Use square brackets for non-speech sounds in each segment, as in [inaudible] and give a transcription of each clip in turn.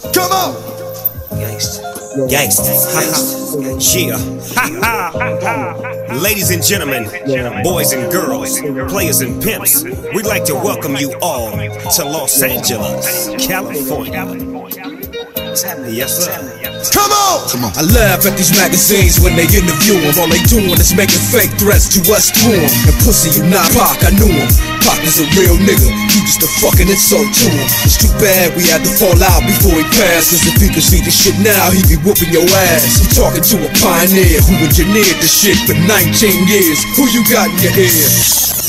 Come on. Gangsta. Gangsta. Ha ha. Yeah. Ha ha. Ladies and gentlemen, boys and girls, players and pimps, we'd like to welcome you all to Los Angeles, California. Yes, sir. Come on. Come on. I laugh at these magazines when they interview him. All they doing is making fake threats to us through him. And pussy, you not Pac, I knew him. Pac is a real nigga, you just a fucking insult to him. It's too bad we had to fall out before he passed. Cause if he could see the shit now, he'd be whooping your ass. You talking to a pioneer who engineered the shit for 19 years. Who you got in your ear?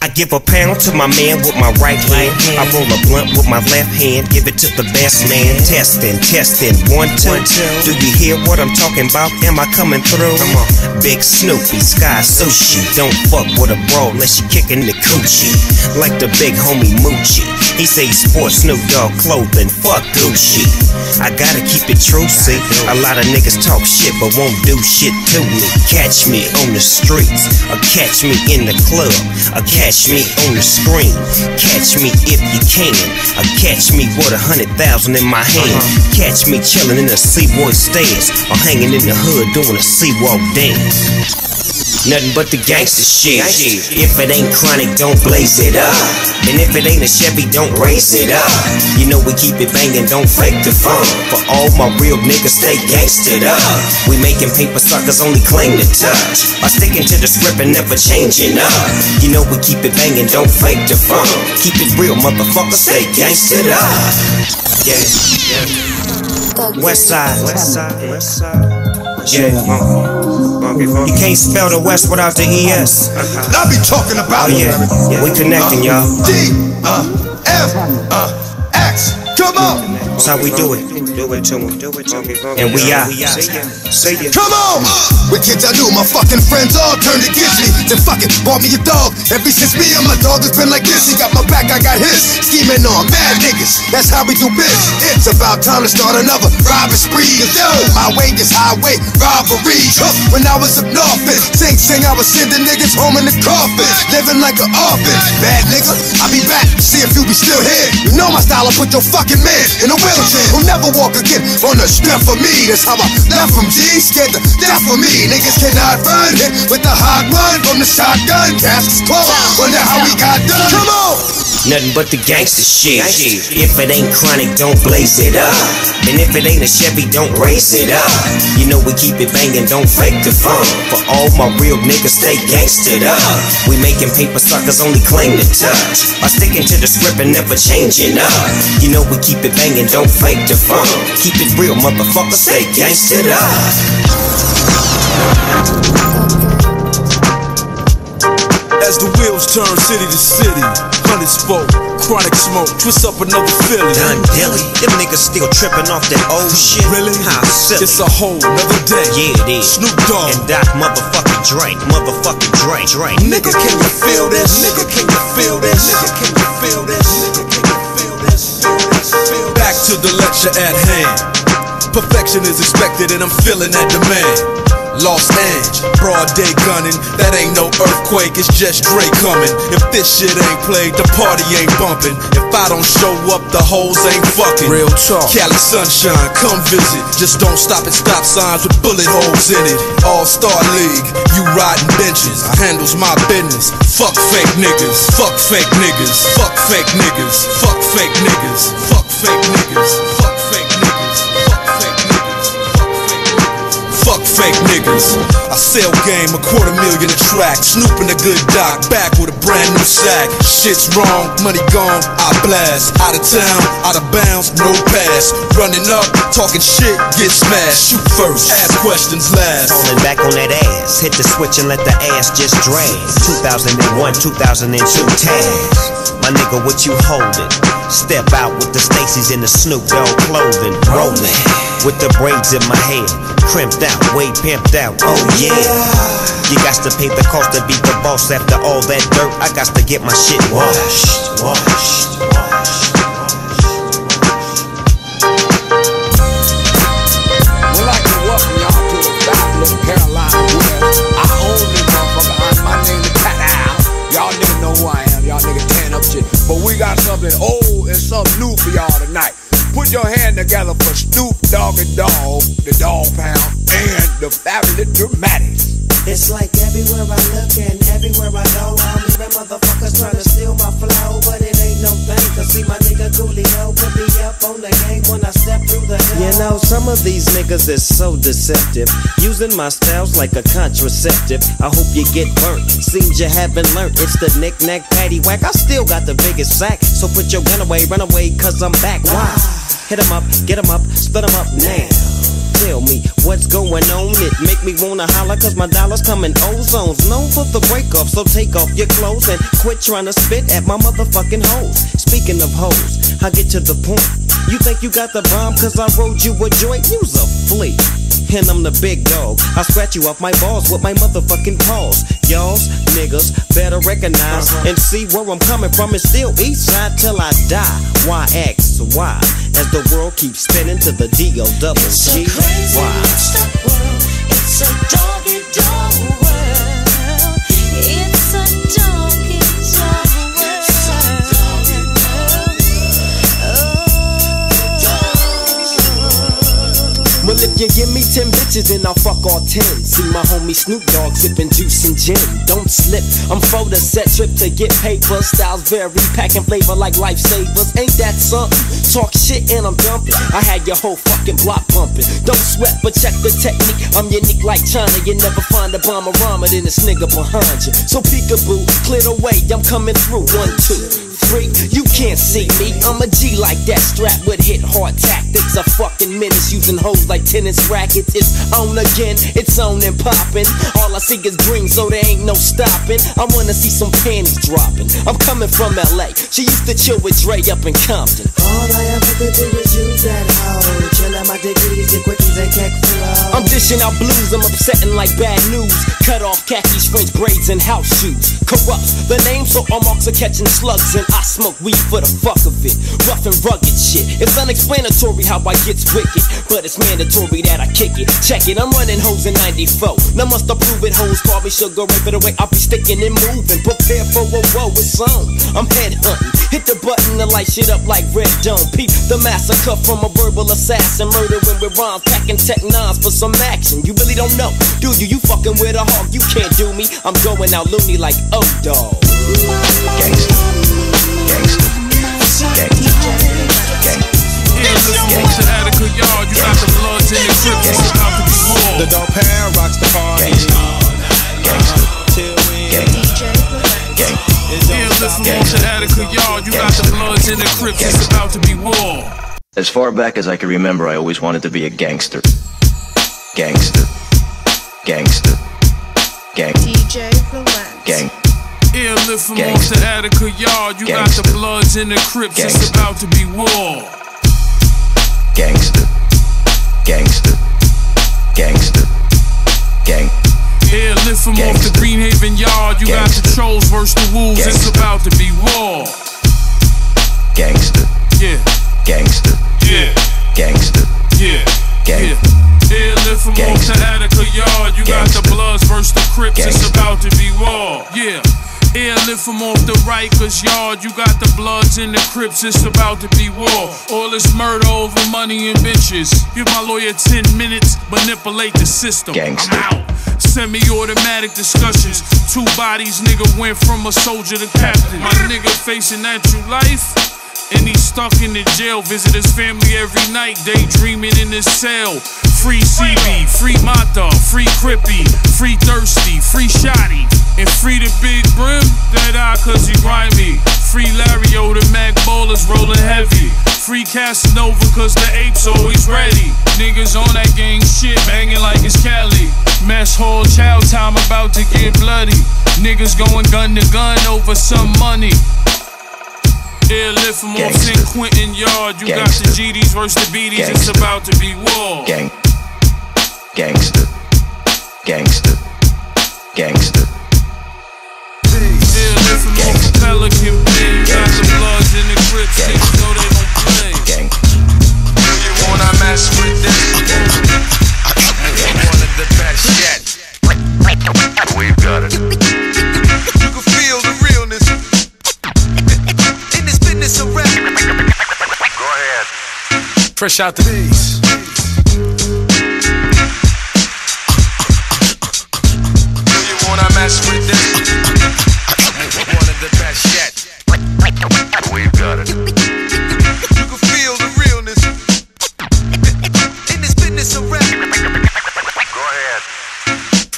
I give a pound to my man with my right hand. I roll a blunt with my left hand, give it to the best man. Testing, testing, one, two. Do you hear what I'm talking about? Am I coming through? Come on. Big Snoopy, Sky Sushi. Don't fuck with a bro unless you kicking the coochie. Like the big homie Moochie. He say he sports Snoop Dogg clothing, fuck Gucci. I gotta keep it true, see. A lot of niggas talk shit but won't do shit to me. Catch me on the streets, or catch me in the club, or catch me on the screen. Catch me if you can, or catch me with a hundred thousand in my hand. Uh-huh. Catch me chilling in the Seaboy stairs, or hanging in the hood doing a C-Walk dance. Nothing but the gangster shit. If it ain't chronic, don't blaze it up. And if it ain't a Chevy, don't race it up. You know we keep it banging, don't fake the fun. For all my real niggas, stay gangstered up. We making paper suckers only claim to touch. By sticking to the script and never changing up. You know we keep it banging, don't fake the fun. Keep it real, motherfucker, stay gangstered up. Yeah, yeah. West side, west side, west side. Yeah, you can't spell the West without the ES. I be talking about Oh yeah, we connecting, y'all. D, uh, F, uh, X. Come on. That's how we do it. Do it to 'em. Do it to 'em, and we out. See ya. Come on! Mm. With kids I knew, my fucking friends all turned against me. Then fucking bought me a dog. Ever since me and my dog has been like this. He got my back, I got his. Scheming on mad niggas. That's how we do biz. It's about time to start another robbery spree. My way is highway robberies. Huh. When I was up north, it Sing Sing, I was sending niggas home in the coffin. Living like an orphan. Bad nigga, I'll be back. See if you be still here. You know my style, I put your fucking man in a wheelchair. Who'll never walk again on the strength of me. That's how I left from G. Scared to death for me. Niggas cannot run hit with the hot run from the shotgun. Caskets closed. Wonder how we got done. Come on! Nothing but the gangster shit. If it ain't chronic, don't blaze it up. And if it ain't a Chevy, don't race it up. You know we keep it banging, don't fake the fun. For all my real niggas, stay gangstered up. We making paper suckers only claim to touch. By sticking to the script and never changing up. You know we keep it banging, don't fake the fun. Keep it real, motherfucker, stay gangstered up. As the wheels turn city to city, hundred spoke, chronic smoke, twist up another Philly. Done dilly. Them niggas still tripping off that old shit. Really? How silly. It's a whole another day. Yeah, it is. Snoop Dogg. And Doc motherfucking Dre. Motherfucking Dre. Dre. Nigga, can you feel this? Nigga, can you feel this? Nigga, can you feel this? Nigga, can you feel this? Feel this? Feel this? Back to the lecture at hand. Perfection is expected, and I'm feeling that demand. Lost Ange, broad day gunning. That ain't no earthquake, it's just Dre coming. If this shit ain't played, the party ain't bumping. If I don't show up, the hoes ain't fucking. Real talk. Cali sunshine, come visit. Just don't stop at stop signs with bullet holes in it. All Star League, you riding benches. I handles my business. Fuck fake niggas. Fuck fake niggas. Fuck fake niggas. Fuck fake niggas. Fuck fake niggas. Fuck fake niggas. Fake niggas. I sell game, a quarter million a track. Snoop in a good doc, back with a brand new sack. Shit's wrong, money gone, I blast. Out of town, out of bounds, no pass. Running up, talking shit, get smashed. Shoot first, ask questions last. Falling back on that ass. Hit the switch and let the ass just drag. 2001, 2002 tags. My nigga, what you holding? Step out with the Stacy's in the Snoop Dogg clothing. Rolling with the braids in my hair. Crimped out, way pimped out. Oh yeah. You got to pay the cost to be the boss after all that dirt. I got to get my shit washed. Washed. Washed. Welcome y'all to the I own this motherfucker. My Al. Y'all niggas know who I am. Y'all niggas up shit. But we got something old and something new for y'all tonight. Put your hand together for Snoop Dogg and Dog, the Dogg Pound, and the Fabulous Dramatics. It's like everywhere I look and everywhere I go, leaving motherfuckers trying to steal my flow, but it ain't no thing. Cause see my nigga Coolio put me up on the game when I step through the. You know, some of these niggas is so deceptive. Using my styles like a contraceptive. I hope you get burnt. Seems you haven't learned. It's the knick-knack patty whack. I still got the biggest sack. So put your gun away, run away, cause I'm back. Why? Hit 'em up, get 'em up, split 'em up now. Tell me what's going on. It make me wanna holler cause my dollars come in ozones. Known for the break so take off your clothes and quit trying to spit at my motherfucking hoes. Speaking of hoes, I get to the point. You think you got the bomb cause I rode you a joint? You's a flea. And I'm the big dog. I scratch you off my balls with my motherfucking paws. Y'all's niggas better recognize uh-huh. and see where I'm coming from. and still east side till I die. Why X Y? As the world keeps spinning to the D O double It's a crazy. It's a doggy dog world. If you give me 10 bitches, then I'll fuck all 10. See my homie Snoop Dogg sipping juice and gin. Don't slip, I'm for the set trip to get paper. Styles vary, packing flavor like lifesavers. Ain't that something? Talk shit and I'm dumping. I had your whole fucking block pumping. Don't sweat, but check the technique. I'm unique like China. You never find a bomber rhymer than this nigga behind you. So peekaboo, clear the way, I'm coming through. One, two You can't see me. I'm a G like that, strapped with hit hard tactics. A fucking menace using hoes like tennis rackets. It's on again, it's on and popping. All I see is green, so there ain't no stopping. I wanna see some panties dropping. I'm coming from LA. She used to chill with Dre up in Compton. All I ever could do I'm dishing out blues, I'm upsetting like bad news. Cut off khakis, French braids, and house shoes. Corrupt the name, so all marks are catching slugs. And I smoke weed for the fuck of it. Rough and rugged shit. It's unexplanatory how I gets wicked, but it's mandatory that I kick it. Check it, I'm running hoes in 94. Now must approve it, hoes call me Sugar Ray, but the way I be sticking and moving. Prepare for a woe, it's on. I'm head hunting. Hit the button to light shit up like Red Dome. Peep the massacre from a verbal assassin. Murdering with rhymes, packing tech nines for some action. You really don't know, do you? You fucking with a hawk, you can't do me. I'm going out loony like oh dog. Yeah, listen to Attica, y'all. You got the bloods in the crips. It's about to be war. The dog pound rocks the party. Till we Yeah, listen to Attica, y'all. You got the bloods in the crips. It's about to be war. As far back as I can remember, I always wanted to be a gangster. Gangster. Gangster. Gang. DJ Relax. Gang. Yeah, lift from off Gangsta. to Attica, y'all. You got the Gangsta. bloods in the crips. It's Gangsta. about to be war. Gangster. Gangster. Gangster. Gang. Yeah, lift from off to Gangsta. Green Haven, y'all. You got the Gangsta. trolls versus the wolves. It's Gangsta. about to be war. Gangster. Yeah, Gangster. yeah, Gangster. yeah. Gang. Yeah. Lift from off to Gangsta. Attica, y'all. You got the Gangsta. bloods versus the crips. It's Gangsta. about to be war. Yeah. Yeah, lift from off the Rikers, y'all. You got the bloods in the crips. It's about to be war. All this murder over money and bitches. Give my lawyer 10 minutes, manipulate the system. Gangsta. I'm out. Semi-automatic discussions. Two bodies, nigga went from a soldier to captain. My nigga facing natural life. And he's stuck in the jail, visit his family every night, daydreaming in his cell. Free CB, free Mata, free Crippy, free Thirsty, free Shotty, and free the Big Brim, that eye cause he grimy. Free Lario, oh, the Mac ballers rolling heavy. Free Casanova cause the apes always ready. Niggas on that gang shit, banging like it's Cali. Mess hall, chow time about to get bloody. Niggas going gun to gun over some money. Yeah, lift from off Gangsta. San Quentin Yard. You got the Gangsta. GDs versus the BDs. It's about to be war. Gang. Gangster. Gangster. Gangster. Yeah, lift from off the Pelican Bay. Got the bloods in the grips. Niggas know they don't play. Gang. You wanna mess with this? You're one of the best yet. We've got it. Fresh out the beast. You wanna mess with this? [laughs] One of the best yet. We've got it.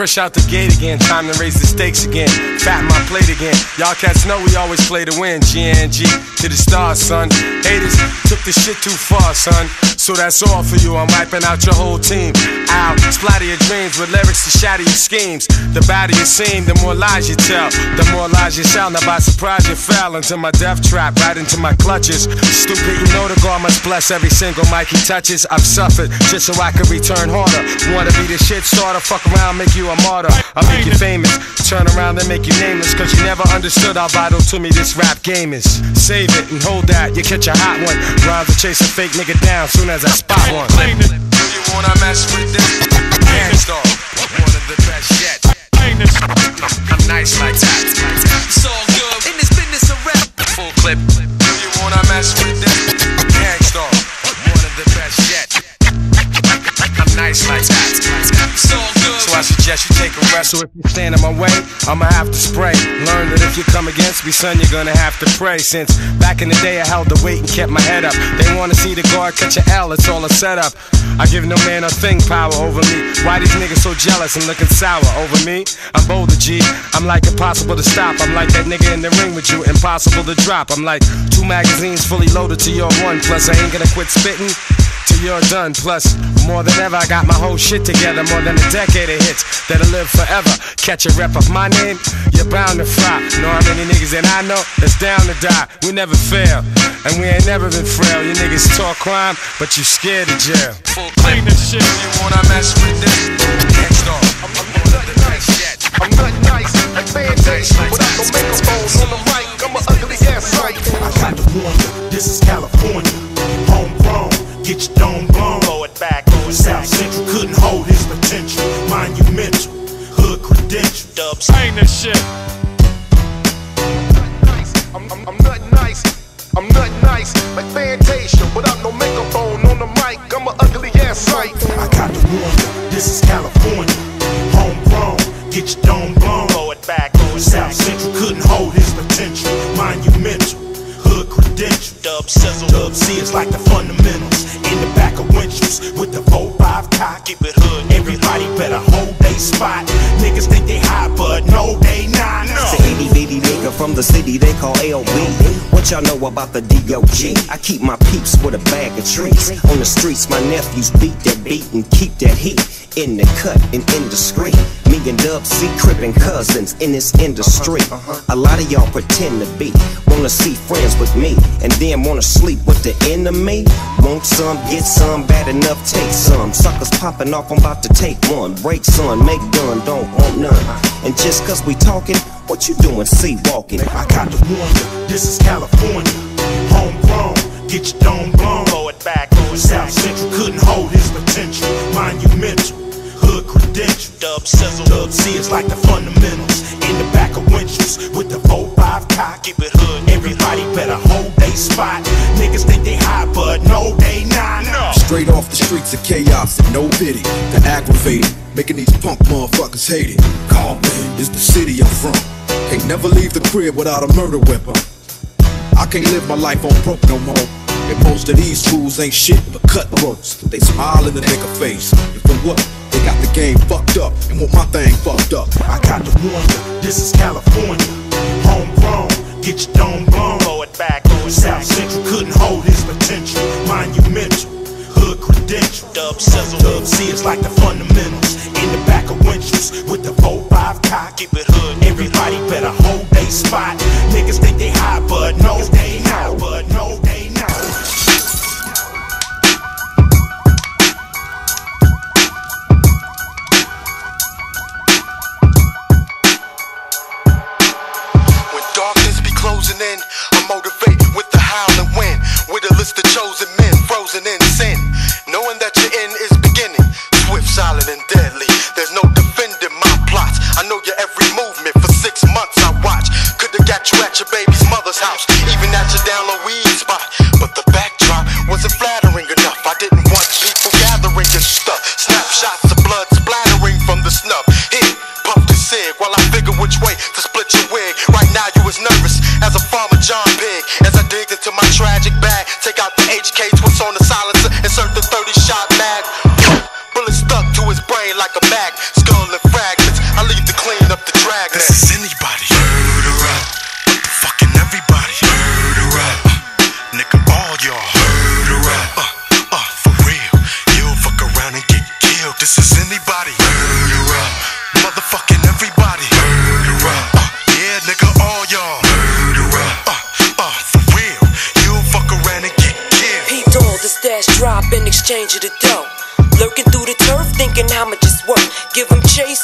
Fresh out the gate again, time to raise the stakes again. Fat my plate again. Y'all cats know we always play to win. GNG to the stars, son. Haters took the shit too far, son. So that's all for you. I'm wiping out your whole team. Out, splatter your dreams with lyrics to shatter your schemes. The badder you seem, the more lies you tell. The more lies you shall. Now by surprise you fell into my death trap, right into my clutches. Stupid, you know the God must bless every single mic he touches. I've suffered just so I could return harder. Wanna be the shit starter, fuck around, make you a martyr. I'll make you famous. Turn around and make you nameless. Cause you never understood how vital to me this rap game is. Save it and hold that, you catch a hot one. Rhymes will chase a fake nigga down soon as I spot one. You wanna mess with this? Gang Starr, one of the best yet. I'm nice like that. It's all good in this business of rap. Full clip. You wanna mess with this? Nice. Good. So I suggest you take a rest. So if you stand in my way, I'ma have to spray. Learn that if you come against me, son, you're gonna have to pray. Since back in the day, I held the weight and kept my head up. They wanna see the guard catch a L, it's all a setup. I give no man a thing power over me. Why these niggas so jealous and looking sour over me? I'm bolder, G. I'm like impossible to stop. I'm like that nigga in the ring with you, impossible to drop. I'm like two magazines fully loaded to your one. Plus, I ain't gonna quit spitting till you're done. Plus, more than ever, I got my whole shit together. More than a decade of hits that'll live forever. Catch a rep of my name, you're bound to fry. Know how many niggas that I know that's down to die. We never fail, and we ain't never been frail. You niggas talk crime, but you scared of jail. Full clip. You wanna mess with this? Gang Starr, I'm one of the best yet. I'm not nice, like Fantasia, without no microphone on the mic. I'm an ugly ass sight. I got to warn you, this is California. Homegrown, get your dome blown. Blow it back, South Central couldn't hold his potential. Monumental, hood credential. dubs. Ain't this shit. I'm, I'm, I'm not nice. I'm not nice, like Fantasia, without no microphone on the mic. I'm an ugly ass sight. I got to warn you, this is California. Homegrown, get your dome blown. Blow it back, South Central couldn't hold his potential. Monumental, hood credential. dub sizzle. Dub C is like the cock. Keep it hood, Everybody better hold they spot. Niggas think they hot, but no, they not. It's a itty bitty nigga from the city they call LB. What y'all know about the DOG? I keep my peeps with a bag of treats. On the streets, my nephews beat that beat and keep that heat. In the cut and in the indiscreet. Me and Dub C crippin' cousins in this industry. Uh-huh, uh-huh. A lot of y'all pretend to be. Wanna see friends with me and then wanna sleep with the enemy. Want some, get some, bad enough, take some. Suckers popping off, I'm about to take one. Break son, make done, don't want none. And just cause we talking, what you doing? See walking. I got to warn you, this is California. Homegrown, get your dome blown. Blow it back, South Central couldn't hold his potential. Monumental, hood credential. dub sizzle. Dub C is like the fundamentals. In the back of winches with the 4-5 cock. Keep it hood, Everybody better hold they spot. Niggas think they hot, but no, they not. Straight off the streets of chaos and no pity. The aggravated, making these punk motherfuckers hate it. Compton is the city I'm from. Can't never leave the crib without a murder weapon. I can't live my life on broke no more. And most of these fools ain't shit but cutthroats. They smile in the nigga face. And for what? They got the game fucked up and want my thing fucked up. I got to warn you, this is California. Homegrown, get your dome blown. Blow it back, South Central couldn't hold his potential. Monumental, hood credential. dub sizzle. Dub C is like the fundamentals. In the back of winches with the 4-5 cock. Keep it hood, Everybody better hold they spot. Niggas think they hot, but no, they not. But no, they out the HK, twist on the silencer,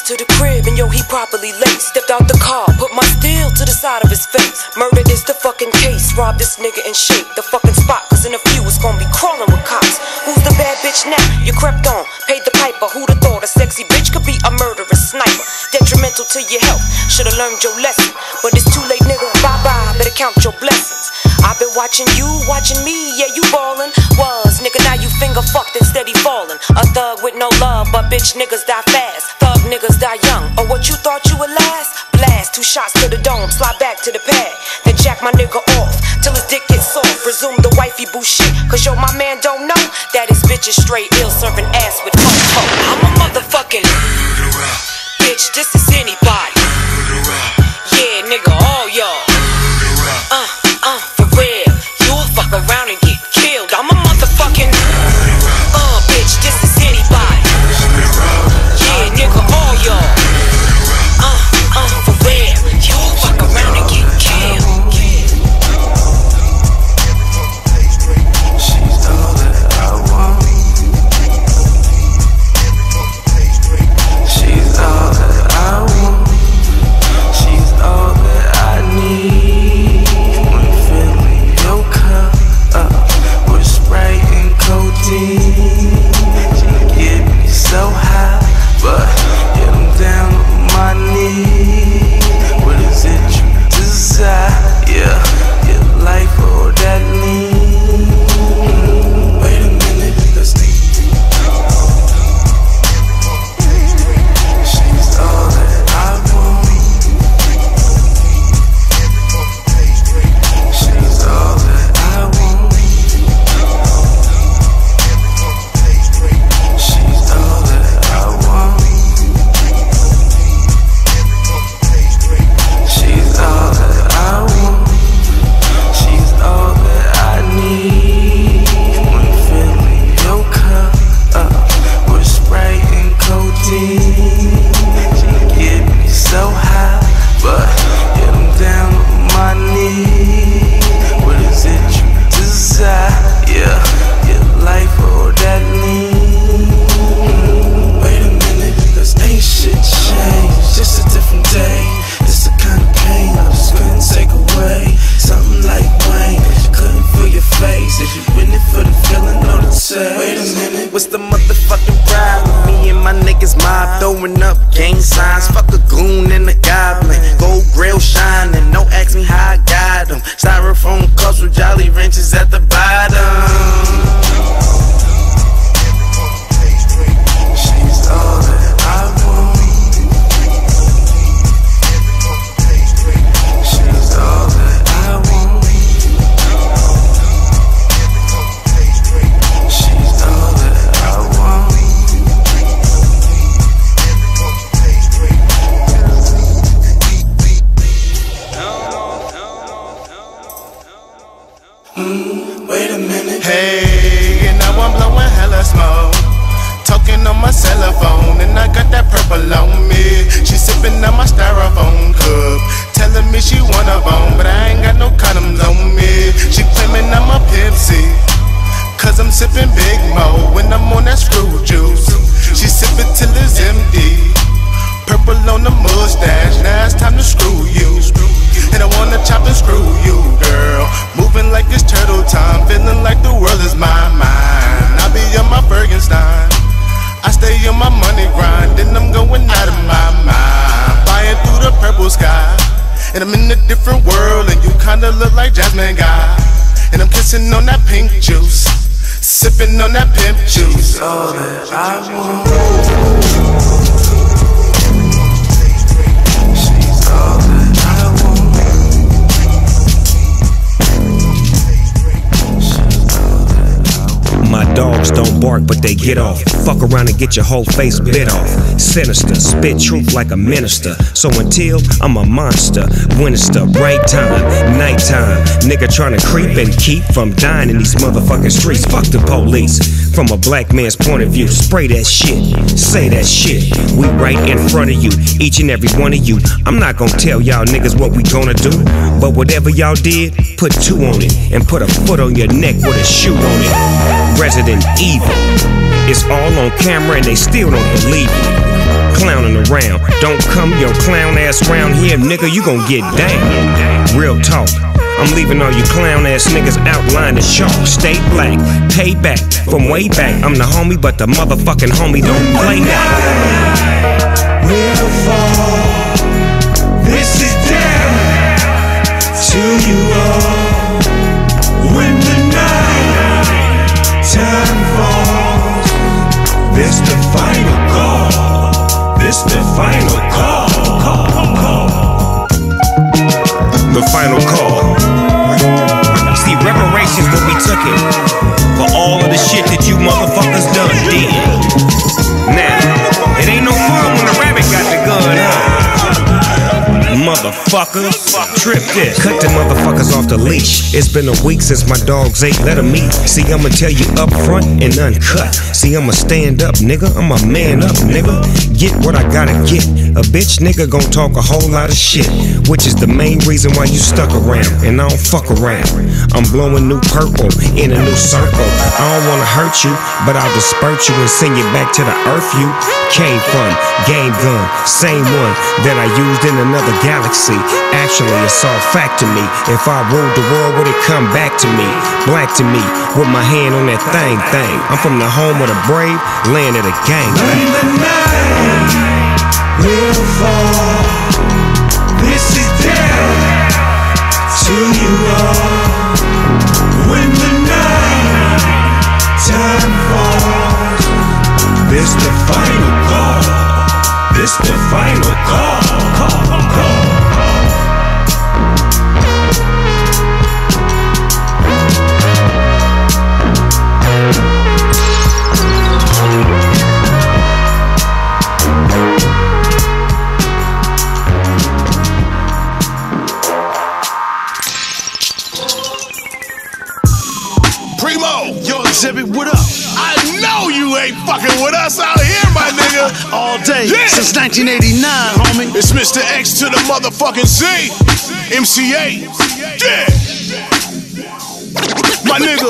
to the crib, and yo, he properly laced. Stepped out the car, put my steel to the side of his face. Murder is the fucking case. Rob this nigga and shake the fucking spot, cause in a few it's gonna be crawling with cops. Who's the bad bitch now? You crept on, paid the piper. Who'da thought a sexy bitch could be a murderous sniper? Detrimental to your health, should've learned your lesson. But it's too late, nigga. Bye bye, better count your blessings. I've been watching you, watching me, yeah, you ballin'. Was, nigga, now you finger fucked and steady fallin'. A thug with no love, but bitch niggas die fast. Thug niggas die young. Or what you thought you would last? Blast, two shots to the dome, slide back to the pad. Then jack my nigga off till his dick gets soft. Resume the wifey boo shit, cause yo, my man don't know that his bitch is straight ill, serving ass with funk. I'm a motherfucking bitch, this is anybody. Hella smoke. Talking on my cell phone, and I got that purple on me. She sipping on my styrofoam cup. Telling me she want a bone, but I ain't got no condoms on me. She claiming I'm a C. Cause I'm sipping Big Moe when I'm on that screw juice. She sipping till it's empty. Purple on the mustache, now it's time to screw you. And I wanna chop and screw you, girl. Moving like it's turtle time, feeling like the world is my mind. I be on my Bergenstein. I stay on my money grind, then I'm going out of my mind. Flying through the purple sky. And I'm in a different world, and you kinda look like Jasmine Guy. And I'm kissing on that pink juice, sipping on that pimp juice. She's All that I want. She's all that bark, but they get off. Fuck around and get your whole face bit off. Sinister, spit truth like a minister. So until I'm a monster, Winster, right time, nighttime. Nigga tryna creep and keep from dying in these motherfucking streets. Fuck the police. From a black man's point of view, spray that shit, say that shit. We right in front of you, each and every one of you. I'm not gonna tell y'all niggas what we gonna do, but whatever y'all did, put two on it and put a foot on your neck with a shoe on it. Resident Evil. It's all on camera and they still don't believe me. Clowning around. Don't come your clown ass round here, nigga. You gon' get down. Real talk. I'm leaving all you clown ass niggas outlined the chalk. Stay black, pay back from way back. I'm the homie, but the motherfucking homie don't play that. We'll fall. This is death to you all. When time falls, this the final call. This the final call. call, call. The final call. See, reparations will be taken for all of the shit that you motherfuckers done did. Now, Motherfucker, trip this. Cut the motherfuckers off the leash. It's been a week since my dogs ate. Let 'em eat. See, I'ma tell you up front and uncut. See, I'ma stand up, nigga. I'm a man up, nigga. Get what I gotta get. A bitch nigga gon' talk a whole lot of shit, which is the main reason why you stuck around. And I don't fuck around. I'm blowing new purple in a new circle. I don't wanna hurt you, but I'll disperse you and send you back to the earth you came from. Game gun, same one that I used in another galaxy. Actually, it's all fact to me. If I ruled the world, would it come back to me? Black to me, with my hand on that thing, thing. I'm from the home of the brave, land of the gang. When the night will fall, this is death to you all. When the night time falls, this the final call. This the final call. call, call. Primo, yo, Xzibit, what up? I know you ain't fucking with us out here, my nigga. All day, Yeah. since 1989, homie. It's Mr. X to the motherfucking Z. MCA. Yeah. My nigga.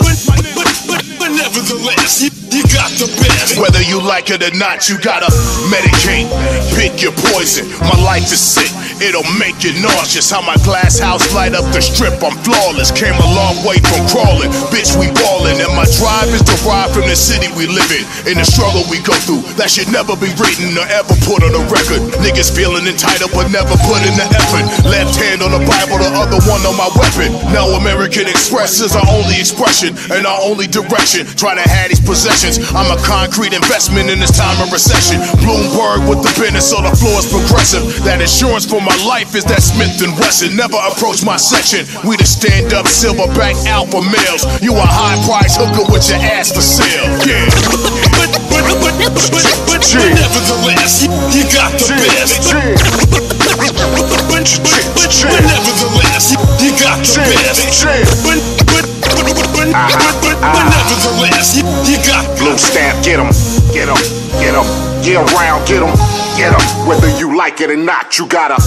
But nevertheless, you, got the best. Whether you like it or not, you gotta medicate. Pick your poison. My life is sick. It'll make you nauseous. How my glass house light up the strip. I'm flawless. Came a long way from crawling. Bitch, we ballin'. And my drive is derived from the city we live in. And the struggle we go through. That should never be written or ever put on a record. Niggas feeling entitled but never put in the effort. Left hand on the Bible, the other one on my weapon. Now American Express is our only expression and our only direction. Trying to have these possessions. I'm a concrete investment in this time of recession. Bloomberg with the business, so the floor is progressive. That insurance for my life is that Smith and Wesson. Never approach my section. We the stand up silverback alpha males. You a high price hooker with your ass for sale. Yeah. But, but, but, but, but, nevertheless, you, got the best. But, but, but, but nevertheless, you, you got the best. Nevertheless, you, got Blue stamp, get 'em, get 'em, get 'em, get around, get 'em, get 'em. Whether you like it or not, you gotta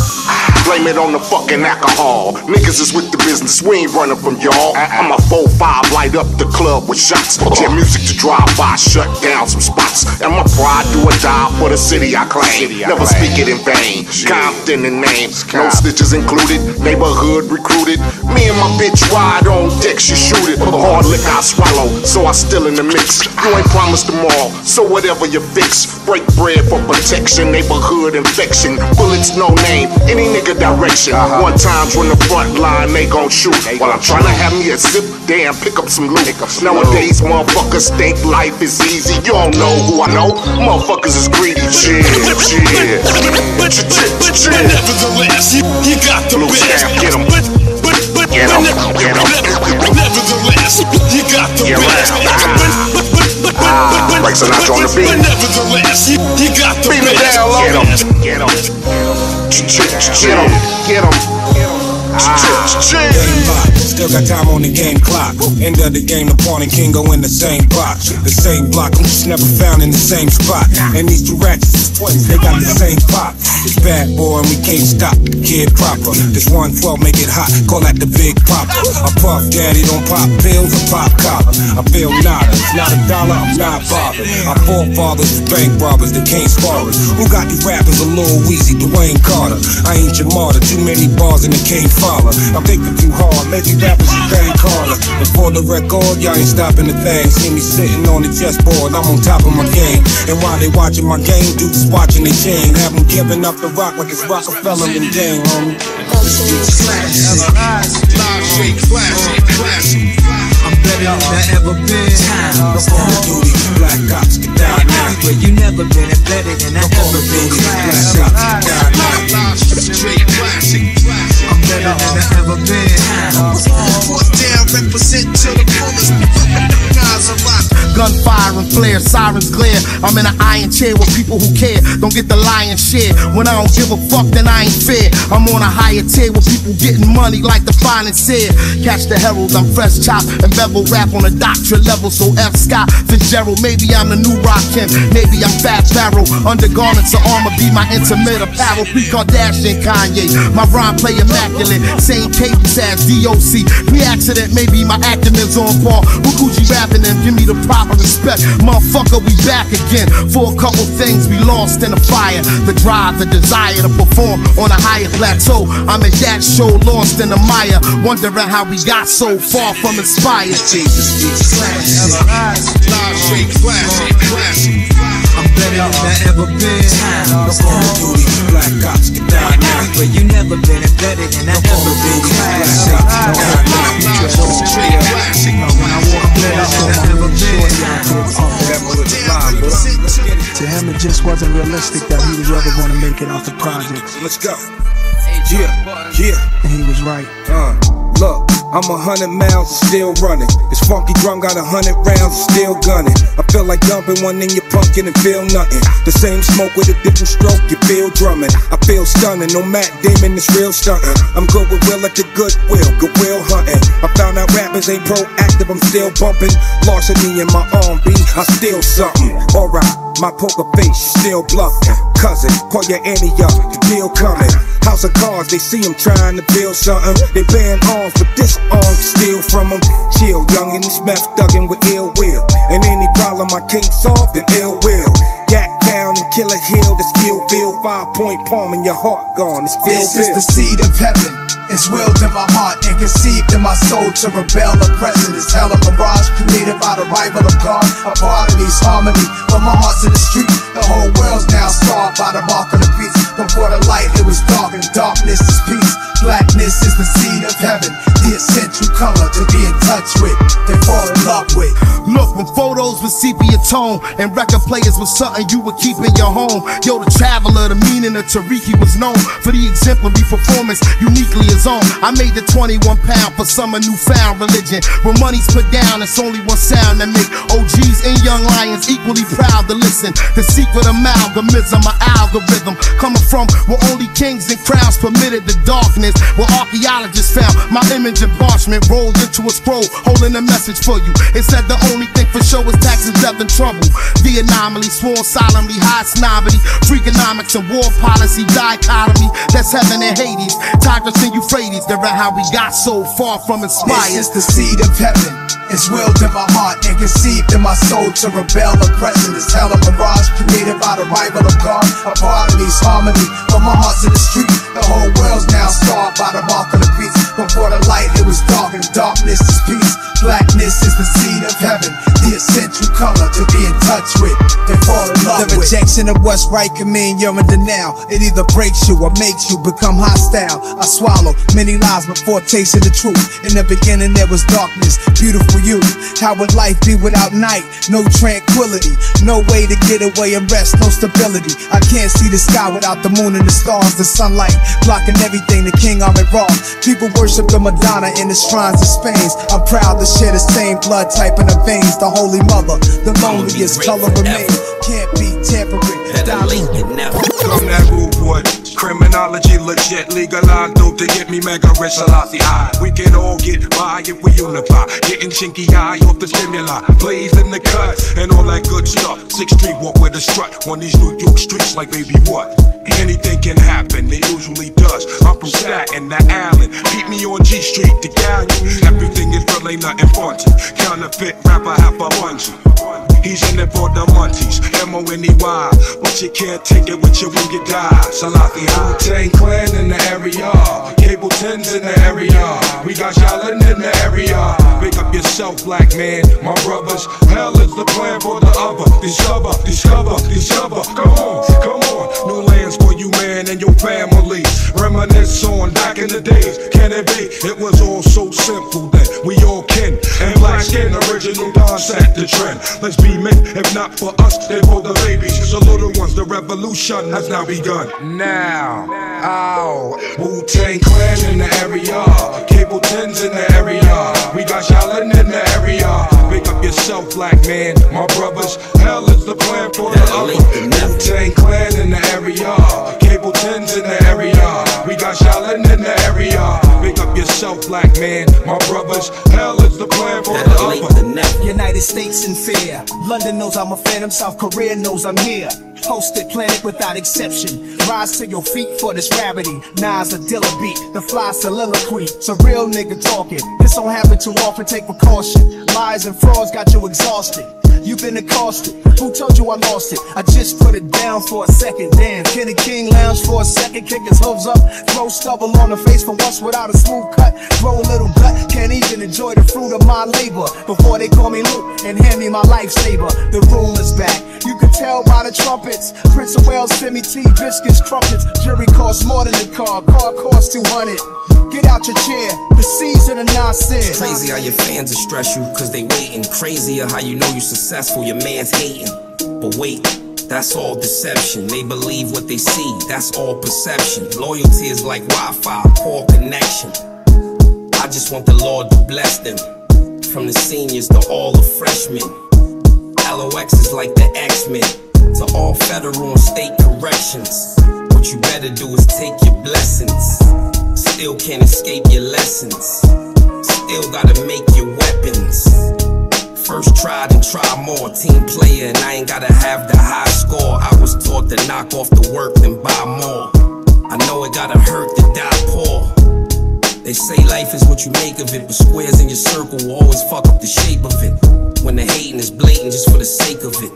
blame it on the fucking alcohol. Niggas is with the business, we ain't running from y'all. I'm a 4-5, light up the club with shots. Tell music to drive by, shut down some spots. And my pride do or die for the city I claim. Never speak it in vain. Compton in name, no stitches included. Neighborhood recruited. Me and my bitch ride on deck, she shoot it. Hard lick I swallow, so I still in the mix. You ain't promised tomorrow, so whatever you fix. Break bread for protection, neighborhood infection. Bullets no name, any nigga direction. One times when the front line they gon' shoot. While I'm trying to have me a sip, damn, pick up some loot. Nowadays, motherfuckers think life is easy. You don't know who I know. Motherfuckers is greedy. Shit, shit. But, but, but, but nevertheless, you, you got the Blue best. stamp, get 'em. But, but, but, Get but 'em, ne- get 'em. ne- nevertheless, you got the Get best. around. But, but, Ah, but, but, but, Sinatra on the beat. Nevertheless, you, you got the Beat him best. down, Get him. Get him. Get him. Get him. Game still got time on the game clock. End of the game, the pawn and king go in the same box. The same block, I'm just never found in the same spot. And these two ratchets is twins, they got the same pop. It's bad boy and we can't stop, kid proper. This 112 make it hot, call that the big popper. I puff daddy, don't pop pills or pop collar. I feel nada, not a dollar, I'm not bothered. Our forefathers was bank robbers, they can't sparrers. Who got these rappers a little wheezy, Dwayne Carter? I ain't your martyr, too many bars and they can't follow. I'm thinking too hard, maybe rappers should bank harder. And for the record, y'all ain't stopping the thing. See me sitting on the chessboard, I'm on top of my game. And while they watching my game, dudes watching the chain. Have them giving up the rock like it's Rockefeller and Dame, homie. I'm better than I ever been. Time, on duty, black cops get down now. Where you never been better than I ever been. Black cops get down now. I'm better than I ever been. Down, represent to the fullest. Rock. Gunfire and flare, sirens glare. I'm in an iron chair with people who care. Don't get the lion's share. When I don't give a fuck, then I ain't fair. I'm on a higher tier with people getting money like the finest here. Catch the herald, I'm fresh chop and bevel rap on a doctorate level. So F. Scott Fitzgerald, maybe I'm the new Rakim. Maybe I'm Fat Pharaoh. Undergarments of armor be my intimate apparel. Pre Kardashian Kanye. My rhyme play immaculate. Same cadence as DOC. Pre accident, maybe my acumen's on par. Who Gucci rapping give me the proper respect. Motherfucker, we back again. For a couple things we lost in the fire. The drive, the desire to perform on a higher plateau. I'm at that show, lost in the mire. Wondering how we got so far from inspired. I'm better than I ever been. on duty, black cops get down now. Where you never been and better than I ever been. To him, it just wasn't realistic that he was ever going to make it off the project. Let's go. Yeah, yeah. And he was right. Uh, look, I'm a hundred miles and still running. This funky drum got a hundred rounds and still gunning. I feel like dumping one in your pumpkin and feel nothing. The same smoke with a different stroke, you feel drumming. I feel stunning, no Matt Damon is real stunting. I'm good with will at the goodwill, goodwill hunting. I found out rappers ain't proactive, I'm still bumping. Larceny in my arm, B, I steal something. Alright, my poker face still bluffing. Cousin, call your Annie up, the deal coming. House of cards, they see him trying to build something. They ban arms, but this arm steal from him. Chill, young and this meth thuggin' with ill will. And any problem I can't solve, then ill will. Yak down and kill a hill, the skill feel. Five point palm in your heart gone, it's feel This is the seed of heaven. It's willed in my heart and conceived in my soul to rebel oppression. It's hell of a mirage created by the rival of God. A part of me's harmony, but my heart's in the street. The whole world's now scarred by the mark of the beast. Before the light, it was dark, and darkness is peace. Blackness is the seed of heaven, the essential color to be in touch with, to fall in love with. Look, when photos with sepia tone and record players was something you would keep in your home. Yo, the traveler, the meaning of Tariki was known for the exemplary performance uniquely his own. I made the 21 pound for some newfound religion. When money's put down, it's only one sound that make OGs and young lions equally proud to listen. The secret amalgamism, my algorithm, coming from where only kings and crowns permitted the darkness. Where archaeologists found my image and parchment rolled into a scroll, holding a message for you. It said the only thing for sure is taxes, death, and trouble. The anomaly, sworn solemnly, high snobbery, freakonomics and war policy dichotomy. That's heaven and Hades, Tigris and Euphrates. They're how we got so far from inspired. This is the seed of heaven. It's willed in my heart and conceived in my soul to rebel oppression. It's hell a mirage created by the rival of God. A part of me's harmony, but my heart's in the street. The whole world's now scarred by the mark of the beast. Before the light, it was dark, and darkness is peace. Blackness is the seed of heaven, the essential color to be in touch with, to fall in The rejection of what's right can mean you're in denial. It either breaks you or makes you become hostile. I swallow many lies before tasting the truth. In the beginning, there was darkness, beautiful you. How would life be without night? No tranquility, no way to get away and rest, no stability. I can't see the sky without the moon and the stars, the sunlight blocking everything. The king are raw. People worship the Madonna in the shrines of Spain. I'm proud to share the same blood type in the veins. The Holy Mother, the loneliest color remains. Can't be tampered with. Come that rude boy. Criminology legit, legalized dope to get me mega rich, Selassie high. We can all get by if we unify. Getting chinky eye off the stimuli, blaze in the cut, and all that good stuff. Sixth Street walk with a strut on these New York streets like baby what? Anything can happen, it usually does. I'm from Staten to Allen. Beat me on G Street to Galleon. Everything is real, ain't nothing funky. Counterfeit rapper, half a bungee. He's in it for the munchies, M-O-N-E-Y But you can't take it with you when you die. Salafi Wu-Tang Clan in the area Cable 10's in the area. We got Shaolin in the area. Pick up yourself, black man. My brothers, hell is the plan for the other. Discover, discover, discover. Come on, come on. New lands for you, man, and your family. Reminisce on back in the days. Can it be? It was all so simple then We all kin. And black skin, original Don set the trend. Let's be men, if not for us, then for the babies. So little ones, the revolution has now begun. Now, ow, Wu Tang Clan in the area, Cable 10's in the area. We got Shaolin in the area. Pick up yourself, black man, my brothers. Hell is the plan for the other. Wu Tang Clan in the area, Cable 10's in the area. We got Shaolin in the area. Pick up yourself, black man, my brothers. Hell is the plan for the other. United States in fear. London knows I'm a phantom, South Korea knows I'm here. Hosted planet without exception. Rise to your feet for this gravity. Nas a Dilla beat, the fly soliloquy. It's a real nigga talking. This don't happen too often, take precaution. Lies and frauds got you exhausted. You've been accosted. Who told you I lost it? I just put it down for a second. Damn, Kenny King lounge for a second, kick his hooves up, throw stubble on the face for once without a smooth cut. Throw a little gut, can't even enjoy the fruit of my labor before they call me Luke and hand me my lifesaver. The rule is back. You can tell by the trumpets. Prince of Wales send me tea, biscuits, crumpets. Jury costs more than the car. Car costs 200. Get out your chair. The season of nonsense. It's crazy how your fans will stress you cause they waiting. Crazier how you know you're successful, your man's hating. But wait, that's all deception. They believe what they see, that's all perception. Loyalty is like Wi Fi, poor connection. I just want the Lord to bless them. From the seniors to all the freshmen. LOX is like the X Men. To all federal and state corrections. What you better do is take your blessings. Still can't escape your lessons. Still gotta make your weapons. First try, then try more. Team player, and I ain't gotta have the high score. I was taught to knock off the work, then buy more. I know it gotta hurt to die poor. They say life is what you make of it, but squares in your circle will always fuck up the shape of it. When the hating is blatant just for the sake of it.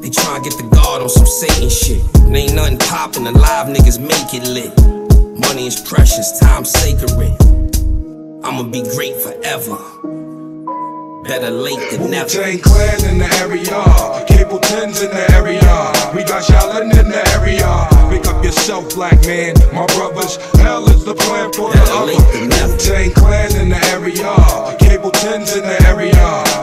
They try and get the guard on some Satan shit. And ain't nothing poppin', alive niggas make it lit. Money is precious, time sacred. I'ma be great forever. Better late than never. Wu-Tang Clan in the area, Cable 10's in the area. We got Shaolin in the area. Pick up yourself, black man, my brothers. Hell is the plan for the other. Wu-Tang Clan in the area, Cable 10's in the area.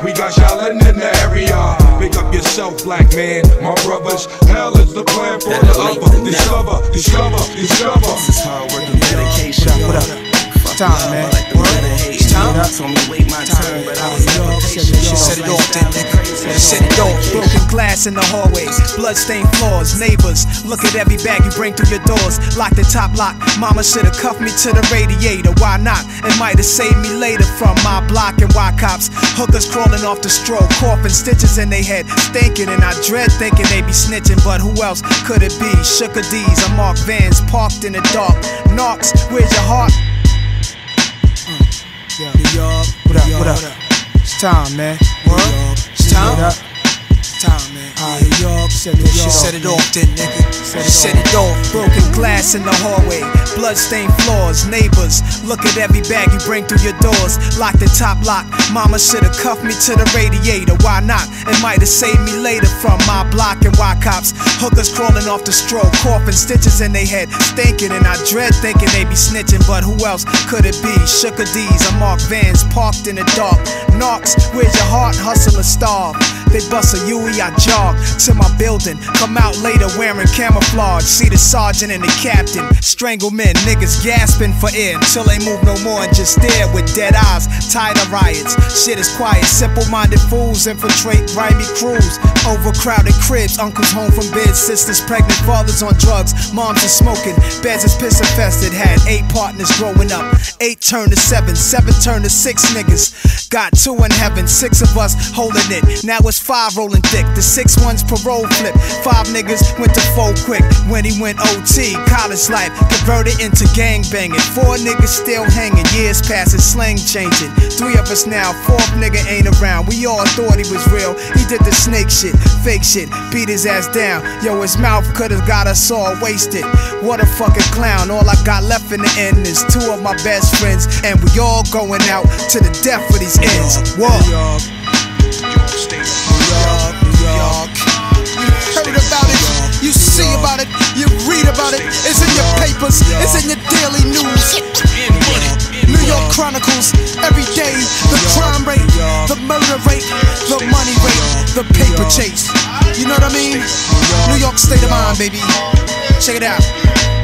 We got Shaolin in the area. Pick up yourself, black man, my brothers. Hell is the plan for the other. Discover, discover, discover. This is hard work and dedication. What up? It's time, man. It's time. Me wait my turn, but I was never patient. She said it off, it? Said it off. Broken glass in the hallways, bloodstained floors, neighbors. Look at every bag you bring through your doors. Lock the top lock. Mama should have cuffed me to the radiator. Why not? It might have saved me later from my block and why cops. Hookers crawling off the stroke, coughing stitches in their head, stinking. And I dread thinking they be snitching, but who else could it be? Sugar D's, I mark vans parked in the dark. Knocks, where's your heart? What up, what up? It's time, man. What? It's time. It's time, man. Ah, New York, set it off. Set it off then, nigga. Set it off. Broken glass in the hallway, bloodstained floors, neighbors. Look at every bag you bring through your doors. Locked and top lock. Mama should've cuffed me to the radiator. Why not? It might've saved me later from my block and why cops. Hookers crawling off the stroke, coughing stitches in their head, stinking. And I dread thinking they be snitching, but who else could it be? Sugar D's, I'm Mark Vans parked in the dark. Knox, where's your heart? Hustle or starve. They bust a Huey, I jog to my building. Come out later wearing camouflage. See the sergeant and the captain. Strangle men, niggas gasping for air until they move no more and just stare with dead eyes. Tired of riots, shit is quiet. Simple minded fools infiltrate grimy crews. Overcrowded cribs, uncles home from bed, sisters pregnant, fathers on drugs, moms are smoking. Beds is piss infested. Had eight partners growing up. Eight turned to seven, seven turned to six niggas. Got two in heaven, six of us holding it. Now it's five rolling thick. The six ones parole flip. Five niggas went to four quick when he went OT. College life converted into gang banging. Four niggas still hanging. Years passing, slang changing. Three of us now, fourth nigga ain't around. We all thought he was real. He did the snake shit, fake shit, beat his ass down. Yo, his mouth could've got us all wasted. What a fucking clown. All I got left in the end is two of my best friends, and we all going out to the death for these ends. What? Heard about it, you see about it, you read about it. It's in your papers, it's in your daily news. New York Chronicles, every day, the crime rate, the murder rate, the money rate, the paper chase. You know what I mean? New York state of mind, baby. Check it out.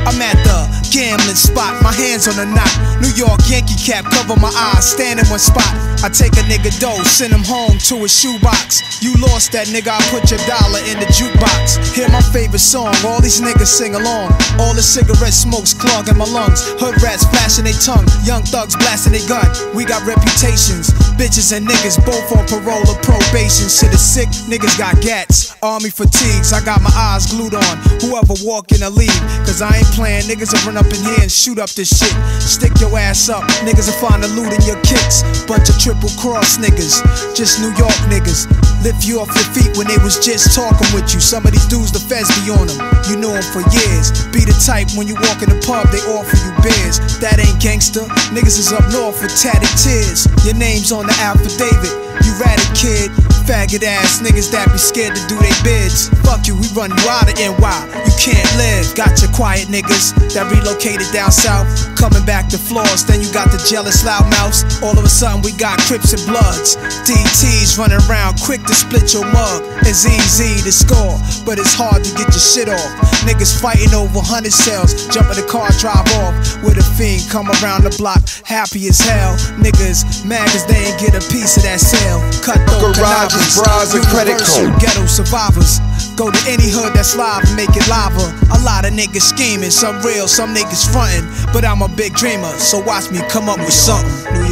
I'm at the gambling spot, my hands on the knot. New York Yankee cap, cover my eyes, stand in one spot. I take a nigga dough, send him home to his shoebox. You lost that nigga, I put your dollar in the jukebox. Hear my favorite song, all these niggas sing along. All the cigarette smokes clogging my lungs. Hood rats flashing their tongue, young thugs blasting their gun. We got reputations, bitches and niggas both on parole or probation. Shit is sick, niggas got gats. Army fatigues, I got my eyes glued on. Whoever walk in the lead, cause I ain't playing. Niggas run up in here and shoot up this shit. Stick your ass up, niggas will find the loot in your kicks. Bunch of triple cross niggas, just New York niggas. Lift you off your feet when they was just talking with you. Some of these dudes, the feds be on them. You know them for years. Be the type when you walk in the pub, they offer you beers. That ain't gangster. Niggas is up north with tatted tears. Your name's on the affidavit. You ratted kid. Faggot ass niggas that be scared to do they bids. Fuck you, we run you out of NY. You can't live. Got your quiet niggas that relocated down south. Coming back to floors. Then you got the jealous loudmouths. All of a sudden we got Crips and Bloods. DTs running around quick to split your mug. It's easy to score, but it's hard to get your shit off. Niggas fighting over hundred cells. Jump in the car, drive off. With a fiend come around the block, happy as hell. Niggas mad cause they ain't get a piece of that sale. Cut through Garages, bras, and credit card. Ghetto survivors. Go to any hood that's live and make it lava. A lot of niggas scheming, some real, some niggas frontin'. But I'm a big dreamer, so watch me come up with something.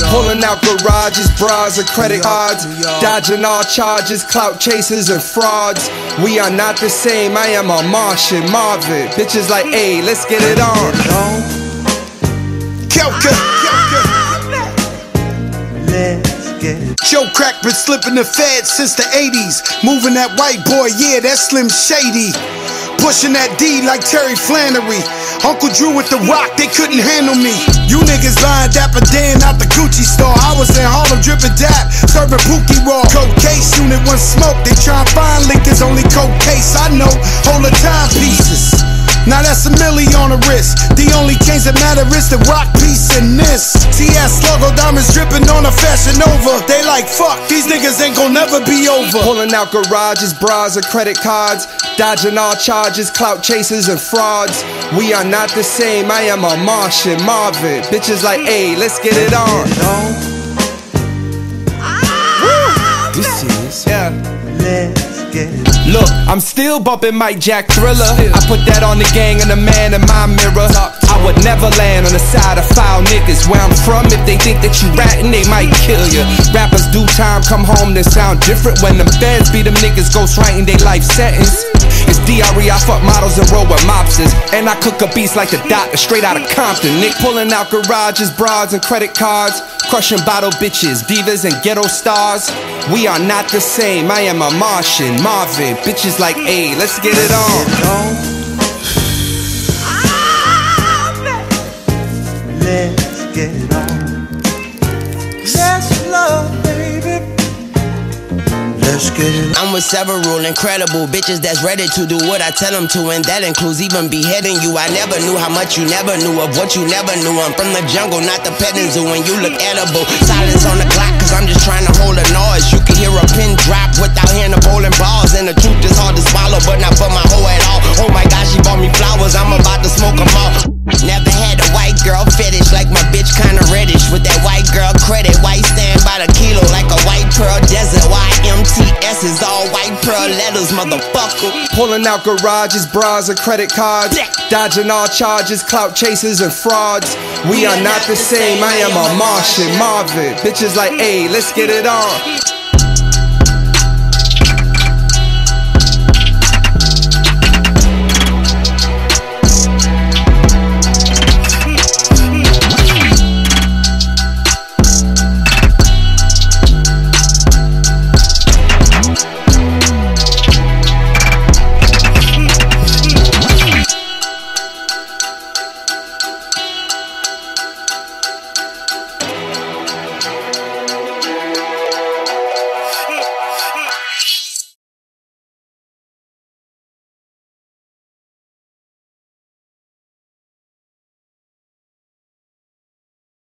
Pulling out garages, bras, and credit cards. Dodging all charges, clout chasers, and frauds. We are not the same. I am a Martian, Marvin. Bitches like, hey, let's get it on. Kelka. Ah, let's get. Joe Crack been slipping the fed since the 80s. Moving that white boy, yeah, that Slim Shady. Pushing that D like Terry Flannery. Uncle Drew with the rock, they couldn't handle me. You niggas lying dapper Dan out the Gucci store. I was in Harlem dripping dap, serving Pookie Raw. Coke case unit one smoke. They try and find liquors, only coke case. I know, hold the timepieces. Now that's a milli on the wrist. The only change that matter is the rock piece in this. TS logo diamonds dripping on a fashion over. They like fuck, these niggas ain't gon' never be over. Pulling out garages, bras, or credit cards. Dodging all charges, clout chasers, and frauds. We are not the same. I am a Martian, Marvin. Bitches like, hey, let's get it on. This is, yeah. Look, I'm still bumping Mike Jack Thriller. I put that on the gang and the man in my mirror. I would never land on the side of foul niggas. Where I'm from, if they think that you ratting, they might kill you. Rappers do time, come home, they sound different when them feds be them niggas ghost writing their life sentence. It's DRE, I fuck models and roll with mobsters. And I cook a beast like the doctor, straight out of Compton. Nick pulling out garages, broads, and credit cards. Crushing bottle bitches, divas, and ghetto stars. We are not the same. I am a Martian, Marvin. Bitches like, hey, let's get it on. Get it on. I'm with several incredible bitches that's ready to do what I tell them to, and that includes even beheading you. I never knew how much you never knew of what you never knew. I'm from the jungle, not the petting zoo, and you look edible. Silence on the clock, I'm just trying to hold a noise. You can hear a pin drop without hearing the bowling balls, and the truth is hard to swallow, but not for my hoe at all. Oh my gosh, she bought me flowers, I'm about to smoke them all. Never had a white girl fetish like my bitch kinda reddish with that white girl credit. White stand by the kilo like a white pearl desert. YMTS is all white pearl letters, motherfucker. Pulling out garages, bras, and credit cards. Dodging all charges, clout chasers, and frauds. We are not the same. I am a Martian, Marvin. Bitches like, hey, let's get it on.